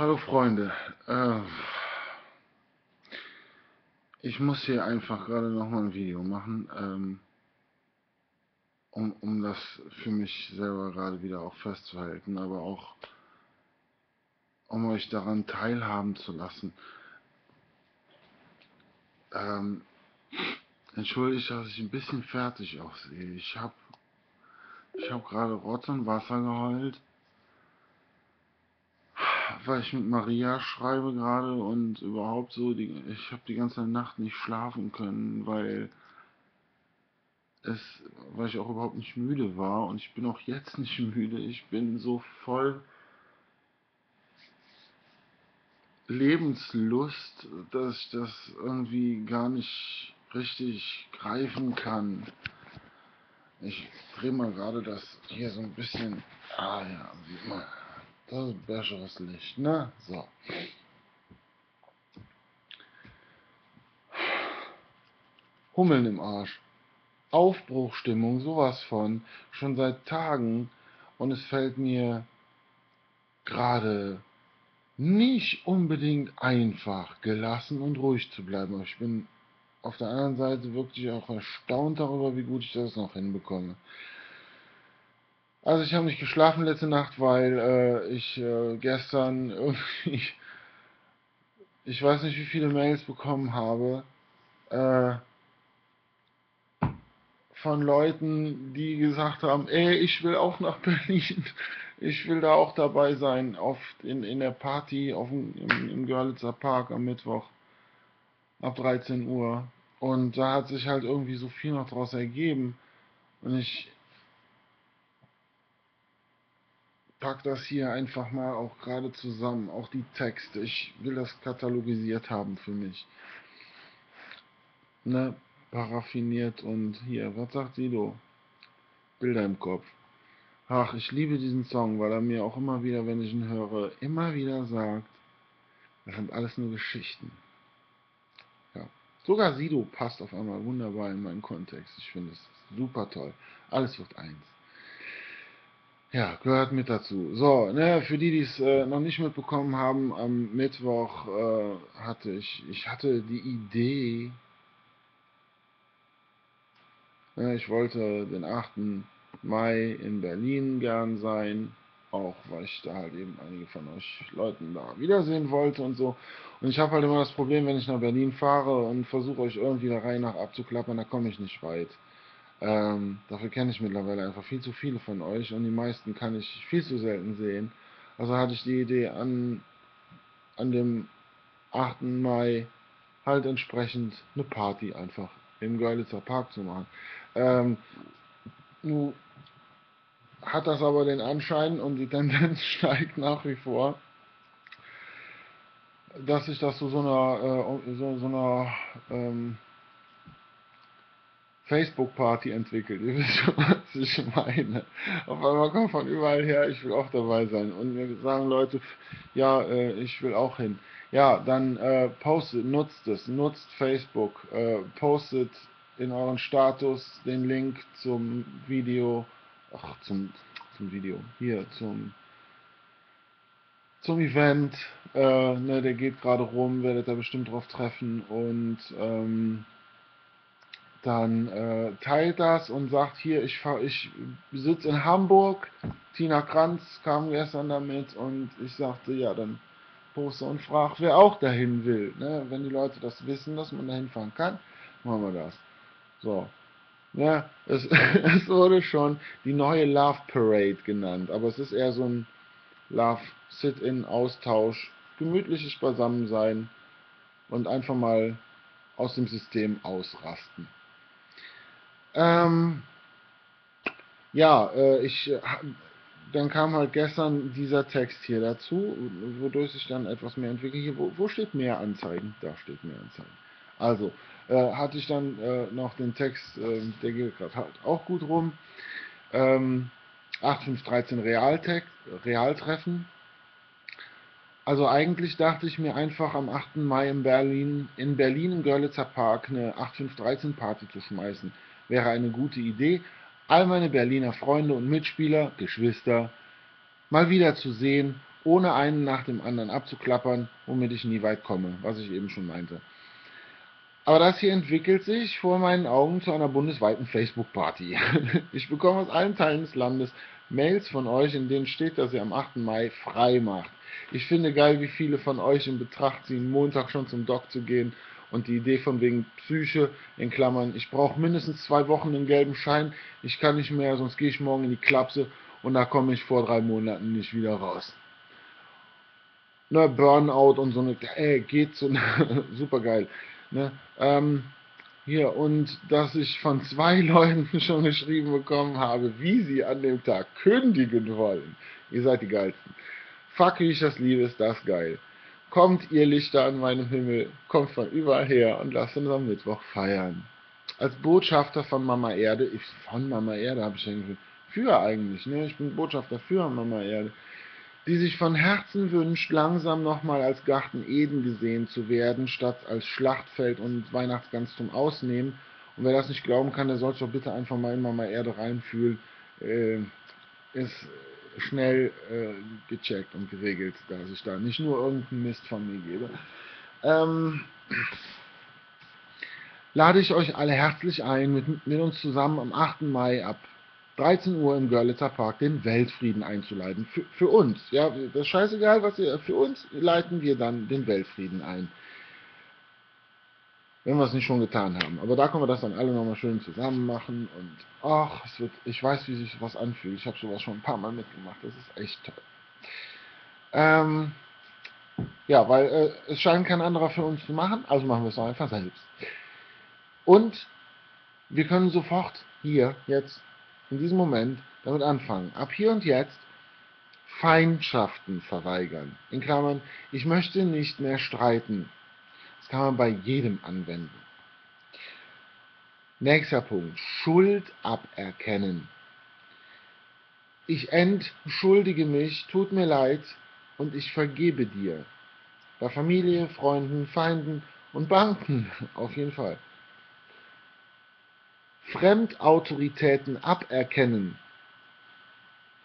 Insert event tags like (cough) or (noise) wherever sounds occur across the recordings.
Hallo Freunde, äh, ich muss hier einfach gerade nochmal ein Video machen, ähm, um, um das für mich selber gerade wieder auch festzuhalten, aber auch um euch daran teilhaben zu lassen. Ähm, entschuldigt, dass ich ein bisschen fertig aussehe. Ich habe ich hab gerade Rotz und Wasser geheult weil ich mit Maria schreibe gerade und überhaupt so, die, ich habe die ganze Nacht nicht schlafen können, weil es, weil ich auch überhaupt nicht müde war und ich bin auch jetzt nicht (laughs) müde. Ich bin so voll Lebenslust, dass ich das irgendwie gar nicht richtig greifen kann. Ich drehe mal gerade das hier so ein bisschen. Ah ja, sieht man. Das ist besseres Licht, ne? So. Hummeln im Arsch. Aufbruchstimmung, sowas von. Schon seit Tagen. Und es fällt mir gerade nicht unbedingt einfach, gelassen und ruhig zu bleiben. Aber ich bin auf der anderen Seite wirklich auch erstaunt darüber, wie gut ich das noch hinbekomme. Also ich habe nicht geschlafen letzte Nacht, weil äh, ich äh, gestern (laughs) irgendwie, ich weiß nicht wie viele Mails bekommen habe, äh, von Leuten, die gesagt haben, ey, ich will auch nach (laughs) Berlin, ich will da auch dabei sein, auf, in, in der Party auf dem, im, im Görlitzer Park am Mittwoch ab 13 Uhr. Und da hat sich halt irgendwie so viel noch draus ergeben. Und ich, pack das hier einfach mal auch gerade zusammen, auch die Texte. Ich will das katalogisiert haben für mich. Ne, paraffiniert und hier, was sagt Sido? Bilder im Kopf. Ach, ich liebe diesen Song, weil er mir auch immer wieder, wenn ich ihn höre, immer wieder sagt, das sind alles nur Geschichten. Ja. Sogar Sido passt auf einmal wunderbar in meinen Kontext. Ich finde es super toll. Alles wird eins. Ja, gehört mit dazu. So, ne, für die, die es äh, noch nicht mitbekommen haben, am Mittwoch äh, hatte ich, ich hatte die Idee, äh, ich wollte den 8. Mai in Berlin gern sein, auch weil ich da halt eben einige von euch Leuten da wiedersehen wollte und so. Und ich habe halt immer das Problem, wenn ich nach Berlin fahre und versuche euch irgendwie der Reihe nach abzuklappern, da komme ich nicht weit. Ähm, dafür kenne ich mittlerweile einfach viel zu viele von euch und die meisten kann ich viel zu selten sehen. Also hatte ich die Idee, an, an dem 8. Mai halt entsprechend eine Party einfach im Görlitzer Park zu machen. Ähm, nun hat das aber den Anschein und die Tendenz (laughs) steigt nach wie vor, dass sich das zu so einer, äh, so, so einer ähm, Facebook-Party entwickelt. (laughs) Ihr wisst schon, was ich meine. Auf einmal kommt von überall her, ich will auch dabei sein. Und mir sagen Leute, ja, äh, ich will auch hin. Ja, dann äh, postet, nutzt es, nutzt Facebook, äh, postet in euren Status den Link zum Video, ach, zum, zum Video, hier, zum, zum Event, äh, ne, der geht gerade rum, werdet da bestimmt drauf treffen und, ähm, dann äh, teilt das und sagt hier, ich, ich sitze in Hamburg, Tina Kranz kam gestern damit und ich sagte, ja, dann poste und frage, wer auch dahin will. Ne? Wenn die Leute das wissen, dass man dahin fahren kann, machen wir das. So. Ja, es, (laughs) es wurde schon die neue Love Parade genannt, aber es ist eher so ein Love Sit-in Austausch, gemütliches Beisammensein und einfach mal aus dem System ausrasten. Ähm, ja, äh, ich, äh, dann kam halt gestern dieser Text hier dazu, wodurch sich dann etwas mehr entwickelt. Hier, wo, wo steht mehr anzeigen? Da steht mehr anzeigen. Also, äh, hatte ich dann äh, noch den Text, äh, der geht gerade halt auch gut rum. Ähm, 8513 Realtext, Realtreffen. Also eigentlich dachte ich mir einfach am 8. Mai in Berlin, in Berlin im Görlitzer Park eine 8513 Party zu schmeißen wäre eine gute Idee, all meine Berliner Freunde und Mitspieler, Geschwister, mal wieder zu sehen ohne einen nach dem anderen abzuklappern, womit ich nie weit komme, was ich eben schon meinte. Aber das hier entwickelt sich vor meinen Augen zu einer bundesweiten Facebook-Party. (laughs) Ich bekomme aus allen Teilen des Landes Mails von euch, in denen steht, dass ihr am 8. Mai frei macht. Ich finde geil, wie viele von euch in Betracht ziehen, Montag schon zum Doc zu gehen und die Idee von wegen Psyche, in Klammern, ich brauche mindestens zwei Wochen einen gelben Schein, ich kann nicht mehr, sonst gehe ich morgen in die Klapse und da komme ich vor drei Monaten nicht wieder raus. Ne, Burnout und so eine, ey, geht so, (laughs) super geil. Ne, ähm, hier, und dass ich von zwei (laughs) Leuten schon geschrieben bekommen habe, wie sie an dem Tag kündigen wollen. Ihr seid die Geilsten. Fuck, wie ich das liebe, ist das geil. Kommt, ihr Lichter an meinem Himmel, kommt von überall her und lasst uns am Mittwoch feiern. Als Botschafter von Mama Erde, ich, von Mama Erde habe ich irgendwie, für eigentlich, ne? Ich bin Botschafter für Mama Erde die sich von Herzen wünscht, langsam nochmal als Garten Eden gesehen zu werden, statt als Schlachtfeld und Weihnachtsgans zum Ausnehmen. Und wer das nicht glauben kann, der soll sich doch bitte einfach mal in Mama Erde reinfühlen. Äh, ist schnell äh, gecheckt und geregelt, dass ich da nicht nur irgendeinen Mist von mir gebe. Ähm, lade ich euch alle herzlich ein, mit, mit uns zusammen am 8. Mai ab 13 Uhr im Görlitzer Park den Weltfrieden einzuleiten. Für, für uns, ja, das ist scheißegal, was ihr, für uns leiten wir dann den Weltfrieden ein. Wenn wir es nicht schon getan haben. Aber da können wir das dann alle nochmal schön zusammen machen und ach, es wird, ich weiß, wie sich sowas anfühlt. Ich habe sowas schon ein paar Mal mitgemacht. Das ist echt toll. Ähm, ja, weil äh, es scheint kein anderer für uns zu machen, also machen wir es einfach selbst. Und wir können sofort hier jetzt in diesem Moment damit anfangen. Ab hier und jetzt Feindschaften verweigern. In Klammern, ich möchte nicht mehr streiten. Kann man bei jedem anwenden. Nächster Punkt. Schuld aberkennen. Ich entschuldige mich, tut mir leid und ich vergebe dir. Bei Familie, Freunden, Feinden und Banken (laughs) auf jeden Fall. Fremdautoritäten aberkennen.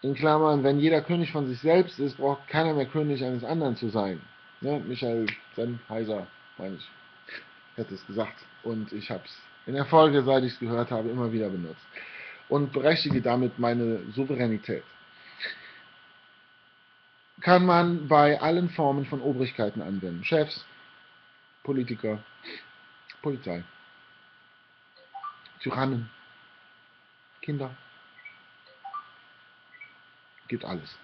In Klammern, wenn jeder König von sich selbst ist, braucht keiner mehr König eines anderen zu sein. Ne? Michael Sennheiser, meine ich, hätte es gesagt. Und ich habe es in der Folge, seit ich es gehört habe, immer wieder benutzt. Und berechtige damit meine Souveränität. Kann man bei allen Formen von Obrigkeiten anwenden. Chefs, Politiker, Polizei. Tyrannen, Kinder. Gibt alles.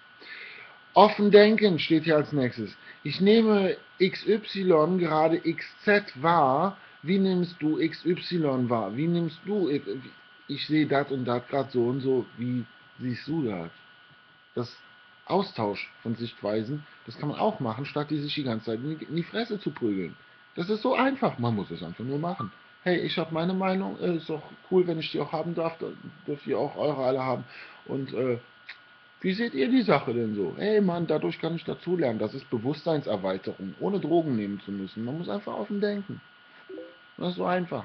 Offen denken steht hier als nächstes. Ich nehme XY gerade XZ wahr. Wie nimmst du XY wahr? Wie nimmst du, ich sehe das und das gerade so und so, wie siehst du das? Das Austausch von Sichtweisen, das kann man auch machen, statt die sich die ganze Zeit in die Fresse zu prügeln. Das ist so einfach, man muss es einfach nur machen hey, ich habe meine Meinung, äh, ist doch cool, wenn ich die auch haben darf, dann dürft ihr auch eure alle haben. Und äh, wie seht ihr die Sache denn so? Hey Mann, dadurch kann ich dazulernen. Das ist Bewusstseinserweiterung, ohne Drogen nehmen zu müssen. Man muss einfach offen denken. Das ist so einfach.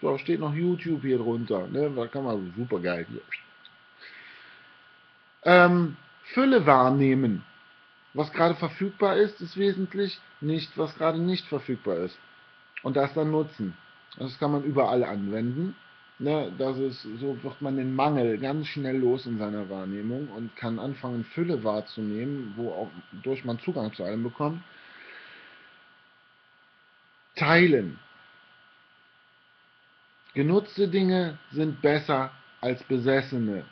So, steht noch YouTube hier drunter. Ne? Da kann man super geil hier. Ähm, Fülle wahrnehmen. Was gerade verfügbar ist, ist wesentlich nicht, was gerade nicht verfügbar ist. Und das dann nutzen. Das kann man überall anwenden. Ne, das ist, so wird man den Mangel ganz schnell los in seiner Wahrnehmung und kann anfangen, Fülle wahrzunehmen, wodurch man Zugang zu allem bekommt. Teilen. Genutzte Dinge sind besser als besessene.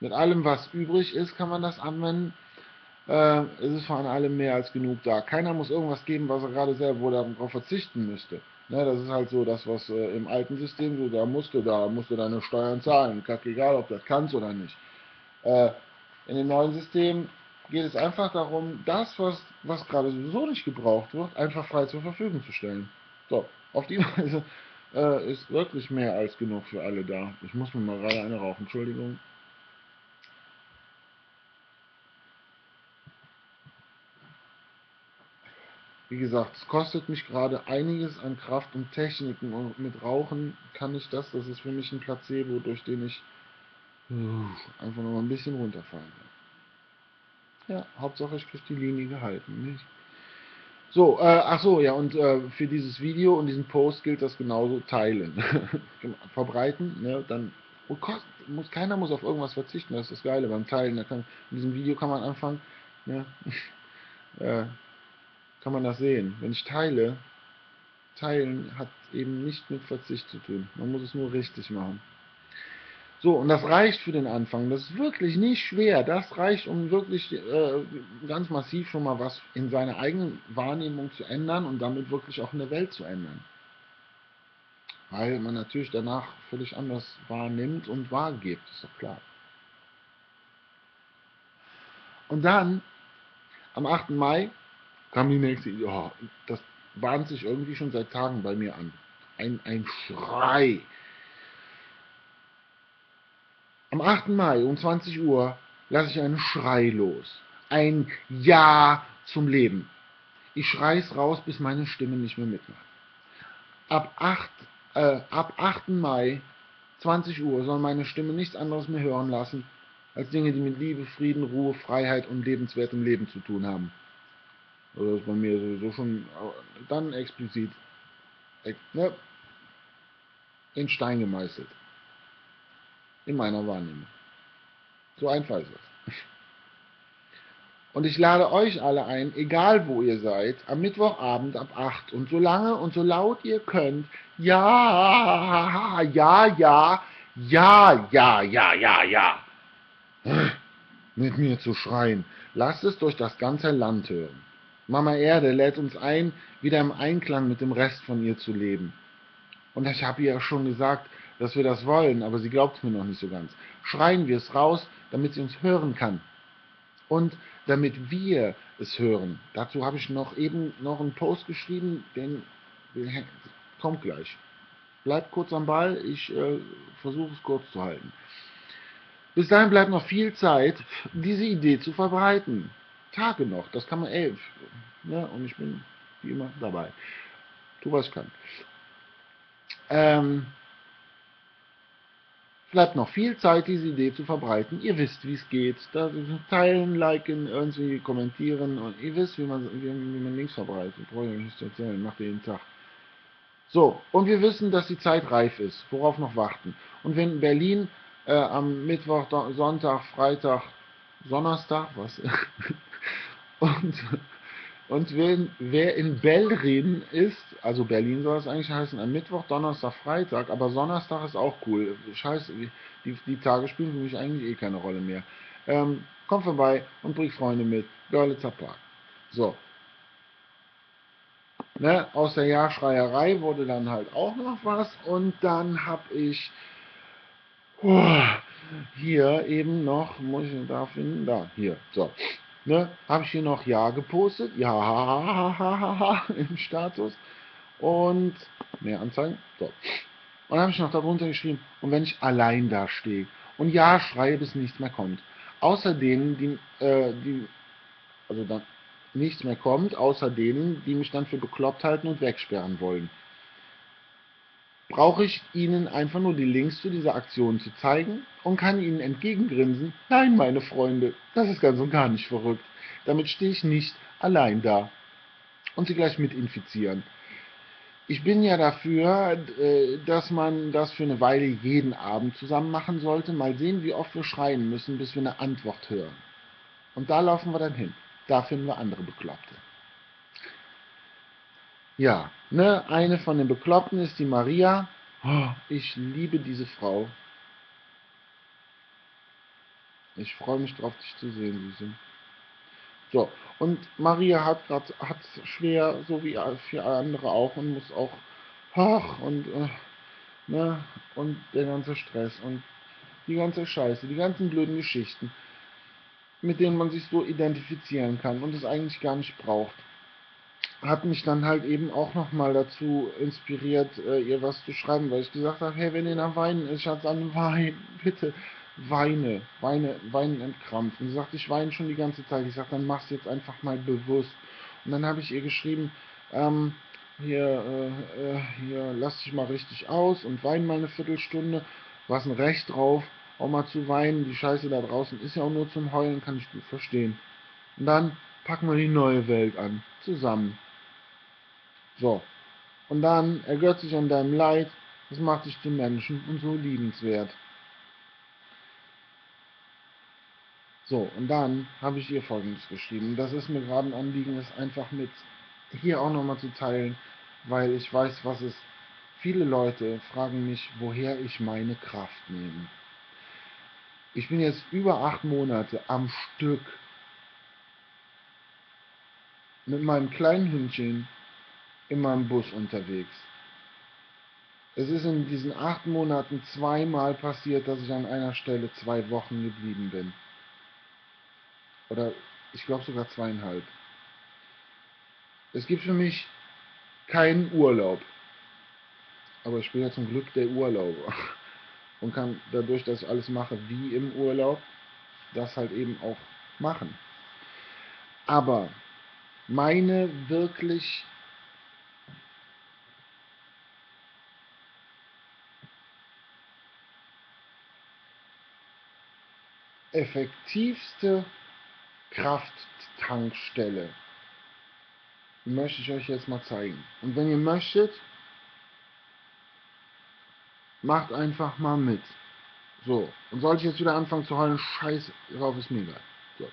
Mit allem, was übrig ist, kann man das anwenden. Äh, es ist von allem mehr als genug da. Keiner muss irgendwas geben, was er gerade selber darauf verzichten müsste. Ne, das ist halt so das, was äh, im alten System so, da musst du da, musst du deine Steuern zahlen. Kack egal, ob du das kannst oder nicht. Äh, in dem neuen System geht es einfach darum, das, was, was gerade sowieso nicht gebraucht wird, einfach frei zur Verfügung zu stellen. So, auf die (laughs) Weise äh, ist wirklich mehr als genug für alle da. Ich muss mir mal gerade eine rauchen, Entschuldigung. Wie gesagt, es kostet mich gerade einiges an Kraft und Techniken und mit Rauchen kann ich das, das ist für mich ein Placebo, durch den ich einfach noch ein bisschen runterfallen kann. Ja, Hauptsache ich kriege die Linie gehalten, nicht? So, äh, ach so, ja, und äh, für dieses Video und diesen Post gilt das genauso, teilen. (laughs) Verbreiten, ne, dann, oh Gott, muss, keiner muss auf irgendwas verzichten, das ist das Geile beim Teilen. Da kann, in diesem Video kann man anfangen, ne, (laughs) äh, kann man das sehen. Wenn ich teile, teilen hat eben nicht mit Verzicht zu tun. Man muss es nur richtig machen. So, und das reicht für den Anfang. Das ist wirklich nicht schwer. Das reicht, um wirklich äh, ganz massiv schon mal was in seiner eigenen Wahrnehmung zu ändern und damit wirklich auch in der Welt zu ändern. Weil man natürlich danach völlig anders wahrnimmt und wahrgibt, ist doch klar. Und dann, am 8. Mai, kam die nächste oh, das bahnt sich irgendwie schon seit Tagen bei mir an. Ein, ein Schrei. Am 8. Mai um 20 Uhr lasse ich einen Schrei los. Ein Ja zum Leben. Ich schreie es raus, bis meine Stimme nicht mehr mitmacht. Ab 8, äh, ab 8. Mai 20 Uhr soll meine Stimme nichts anderes mehr hören lassen, als Dinge, die mit Liebe, Frieden, Ruhe, Freiheit und lebenswertem Leben zu tun haben. Also das ist bei mir sowieso schon dann explizit ne, in Stein gemeißelt. In meiner Wahrnehmung. So einfach ist es. Und ich lade euch alle ein, egal wo ihr seid, am Mittwochabend ab 8 und so lange und so laut ihr könnt, ja, ja, ja, ja, ja, ja, ja, ja, mit mir zu schreien. Lasst es durch das ganze Land hören. Mama Erde lädt uns ein, wieder im Einklang mit dem Rest von ihr zu leben. Und ich habe ihr ja schon gesagt, dass wir das wollen, aber sie glaubt mir noch nicht so ganz. Schreien wir es raus, damit sie uns hören kann. Und damit wir es hören. Dazu habe ich noch eben noch einen Post geschrieben, den, den kommt gleich. Bleibt kurz am Ball, ich äh, versuche es kurz zu halten. Bis dahin bleibt noch viel Zeit, diese Idee zu verbreiten. Tage noch, das kann man elf. Ne? Und ich bin wie immer dabei. Tu was kann. Ähm, bleibt noch viel Zeit, diese Idee zu verbreiten. Ihr wisst, wie es geht. Da, teilen, liken, irgendwie kommentieren und ihr wisst, wie man, wie, wie man Links verbreitet. Brauche ich nicht zu erzählen, macht ihr jeden Tag. So, und wir wissen, dass die Zeit reif ist. Worauf noch warten? Und wenn Berlin äh, am Mittwoch, Sonntag, Freitag, Donnerstag, was? (laughs) und und wenn, wer in Belrin ist, also Berlin soll es eigentlich heißen, am Mittwoch, Donnerstag, Freitag, aber Donnerstag ist auch cool. Scheiße, die, die Tage spielen für mich eigentlich eh keine Rolle mehr. Ähm, kommt vorbei und bringt Freunde mit. Görlitzer Park. So. Ne, aus der Jahrschreierei wurde dann halt auch noch was und dann habe ich oh, hier eben noch, muss ich da finden, da, hier, so. Ne, habe ich hier noch Ja gepostet, Ja (laughs) im Status und mehr anzeigen. So. Und habe ich noch darunter geschrieben, und wenn ich allein da stehe und Ja schreie, bis nichts mehr kommt. Außer denen, die, äh, die, also dann nichts mehr kommt, außer denen, die mich dann für bekloppt halten und wegsperren wollen brauche ich Ihnen einfach nur die Links zu dieser Aktion zu zeigen und kann Ihnen entgegengrinsen, nein, meine Freunde, das ist ganz und gar nicht verrückt. Damit stehe ich nicht allein da. Und Sie gleich mit infizieren. Ich bin ja dafür, äh, dass man das für eine Weile jeden Abend zusammen machen sollte. Mal sehen, wie oft wir schreien müssen, bis wir eine Antwort hören. Und da laufen wir dann hin. Da finden wir andere Bekloppte. Ja, ne, eine von den Bekloppten ist die Maria. Oh, ich liebe diese Frau. Ich freue mich drauf, dich zu sehen, Süße. So, und Maria hat gerade hat schwer, so wie viele andere auch, und muss auch, ach, und, äh, ne, und der ganze Stress und die ganze Scheiße, die ganzen blöden Geschichten, mit denen man sich so identifizieren kann und es eigentlich gar nicht braucht hat mich dann halt eben auch nochmal dazu inspiriert, äh, ihr was zu schreiben, weil ich gesagt habe, hey, wenn ihr da weinen ist, Schatz, dann wein, (laughs) bitte, weine, weine, weinen entkrampft. Und sie sagt, ich weine schon die ganze Zeit. Ich sage, dann mach's jetzt einfach mal bewusst. Und dann habe ich ihr geschrieben, ähm, hier, äh, äh, hier, lass dich mal richtig aus und wein mal eine Viertelstunde. Hast ein Recht drauf, auch mal zu weinen. Die Scheiße da draußen ist ja auch nur zum Heulen, kann ich gut verstehen. Und dann packen wir die neue Welt an. Zusammen. So. Und dann ergötzt sich an deinem Leid. Das macht dich zum Menschen und so liebenswert. So, und dann habe ich ihr Folgendes geschrieben. Das ist mir gerade ein Anliegen, das einfach mit hier auch nochmal zu teilen, weil ich weiß, was es. Viele Leute fragen mich, woher ich meine Kraft nehme. Ich bin jetzt über acht Monate am Stück mit meinem kleinen Hündchen in meinem Bus unterwegs. Es ist in diesen acht Monaten zweimal passiert, dass ich an einer Stelle zwei Wochen geblieben bin. Oder ich glaube sogar zweieinhalb. Es gibt für mich keinen Urlaub. Aber ich bin ja zum Glück der Urlauber. Und kann dadurch, dass ich alles mache wie im Urlaub, das halt eben auch machen. Aber meine wirklich effektivste Krafttankstelle möchte ich euch jetzt mal zeigen. Und wenn ihr möchtet, macht einfach mal mit. So, und sollte ich jetzt wieder anfangen zu heulen, scheiß drauf, ist mir egal. So.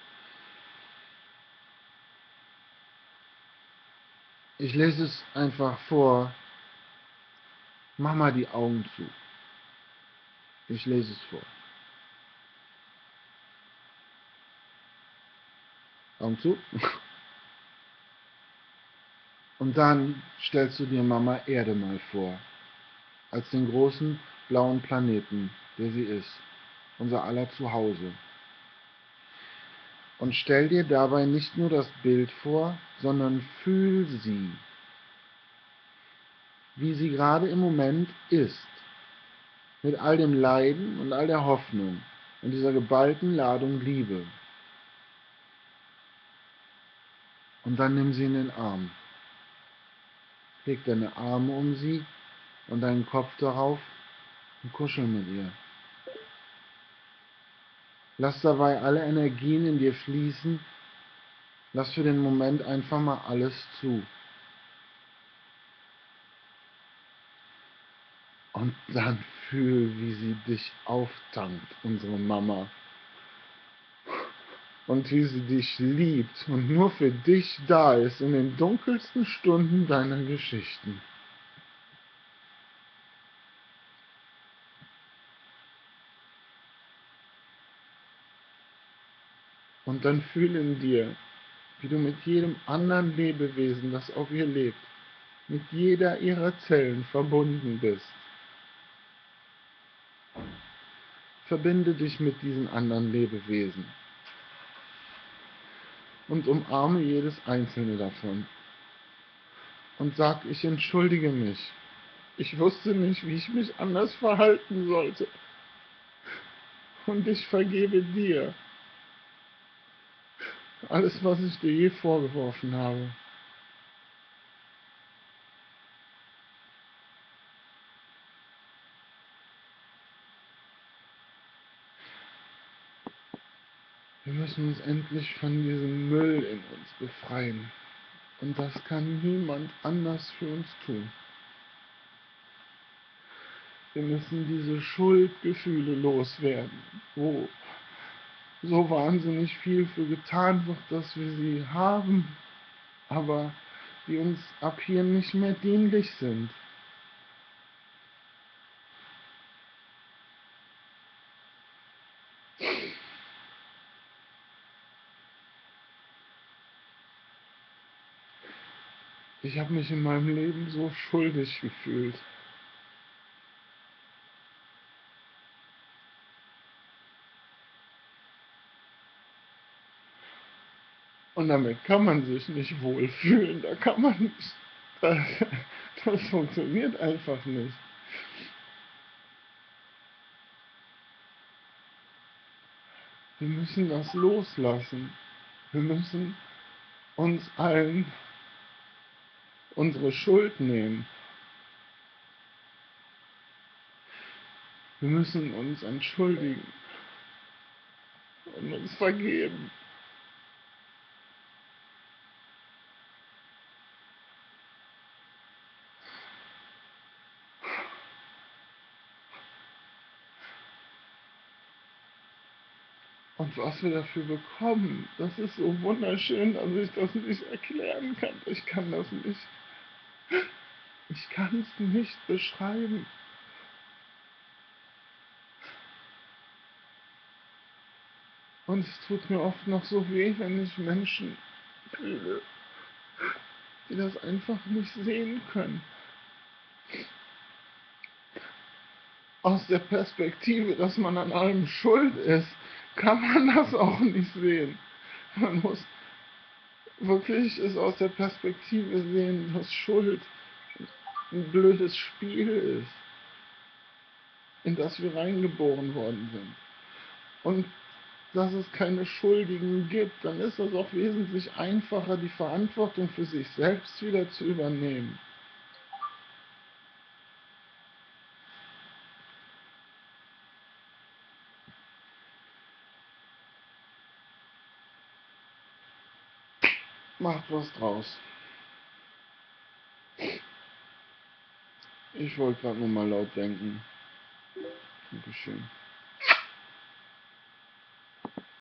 Ich lese es einfach vor. Mach mal die Augen zu. Ich lese es vor. Augen zu. (laughs) Und dann stellst du dir Mama Erde mal vor. Als den großen blauen Planeten, der sie ist. Unser aller Zuhause. Und stell dir dabei nicht nur das Bild vor, sondern fühl sie, wie sie gerade im Moment ist, mit all dem Leiden und all der Hoffnung und dieser geballten Ladung Liebe. Und dann nimm sie in den Arm. Leg deine Arme um sie und deinen Kopf darauf und kuschel mit ihr. Lass dabei alle Energien in dir fließen. Lass für den Moment einfach mal alles zu. Und dann fühl, wie sie dich auftankt, unsere Mama und wie sie dich liebt und nur für dich da ist in den dunkelsten Stunden deiner Geschichten. Und dann fühl in dir, wie du mit jedem anderen Lebewesen, das auf ihr lebt, mit jeder ihrer Zellen verbunden bist. Verbinde dich mit diesen anderen Lebewesen und umarme jedes einzelne davon. Und sag, ich entschuldige mich. Ich wusste nicht, wie ich mich anders verhalten sollte. Und ich vergebe dir alles, was ich dir je vorgeworfen habe. Müssen uns endlich von diesem Müll in uns befreien. Und das kann niemand anders für uns tun. Wir müssen diese Schuldgefühle loswerden, wo so wahnsinnig viel für getan wird, dass wir sie haben, aber die uns ab hier nicht mehr dienlich sind. Ich habe mich in meinem Leben so schuldig gefühlt. Und damit kann man sich nicht wohlfühlen. Da kann man nicht. (laughs) Das, das funktioniert einfach nicht. Wir müssen das loslassen. Wir müssen uns allen unsere Schuld nehmen. Wir müssen uns entschuldigen und uns vergeben. Und was wir dafür bekommen, das ist so wunderschön, dass ich das nicht erklären kann. Ich kann das nicht. Ich kann es nicht beschreiben. Und es tut mir oft noch so weh, wenn ich Menschen fühle, die das einfach nicht sehen können. Aus der Perspektive, dass man an allem schuld ist, kann man das auch nicht sehen. Man muss wirklich es aus der Perspektive sehen, dass Schuld ein blödes Spiel ist, in das wir reingeboren worden sind. Und dass es keine Schuldigen gibt, dann ist es auch wesentlich einfacher, die Verantwortung für sich selbst wieder zu übernehmen. Macht was draus. Ich wollte gerade nur mal laut denken. Dankeschön.